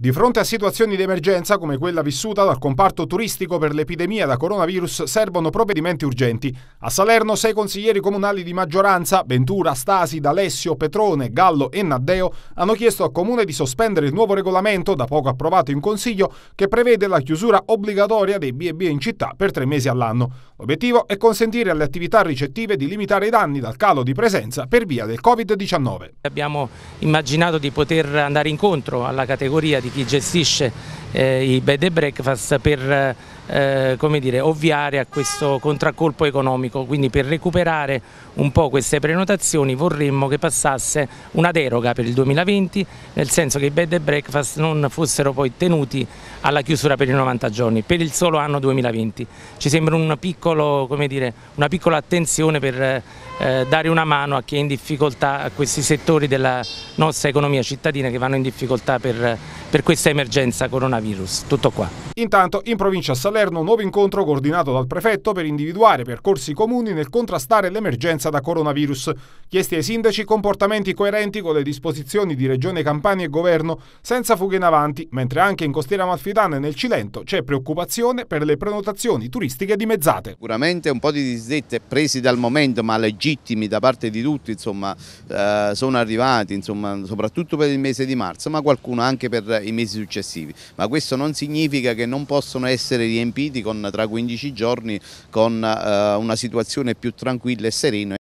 Di fronte a situazioni di emergenza come quella vissuta dal comparto turistico per l'epidemia da coronavirus servono provvedimenti urgenti. A Salerno sei consiglieri comunali di maggioranza, Ventura, Stasi, D'Alessio, Petrone, Gallo e Naddeo, hanno chiesto al comune di sospendere il nuovo regolamento da poco approvato in Consiglio che prevede la chiusura obbligatoria dei B&B in città per tre mesi all'anno. L'obiettivo è consentire alle attività ricettive di limitare i danni dal calo di presenza per via del Covid-19. Abbiamo immaginato di poter andare incontro alla categoria di di chi gestisce eh, i bed and breakfast per eh, come dire, ovviare a questo contraccolpo economico, quindi per recuperare un po' queste prenotazioni vorremmo che passasse una deroga per il 2020, nel senso che i bed and breakfast non fossero poi tenuti alla chiusura per i 90 giorni, per il solo anno 2020. Ci sembra un piccolo, dire, una piccola attenzione per eh, dare una mano a chi è in difficoltà, a questi settori della nostra economia cittadina che vanno in difficoltà per, per questa emergenza coronavirus. Tutto qua. Intanto in provincia a Salerno un nuovo incontro coordinato dal prefetto per individuare percorsi comuni nel contrastare l'emergenza da coronavirus. Chiesti ai sindaci comportamenti coerenti con le disposizioni di Regione Campania e Governo senza fughe in avanti, mentre anche in Costiera Amalfitana e nel Cilento c'è preoccupazione per le prenotazioni turistiche dimezzate. Sicuramente un po' di disdette presi dal momento ma legittimi da parte di tutti insomma, eh, sono arrivati insomma, soprattutto per il mese di marzo ma qualcuno anche per i mesi successivi. Ma questo non significa che non possono essere riempiti con, tra 15 giorni con eh, una situazione più tranquilla e serena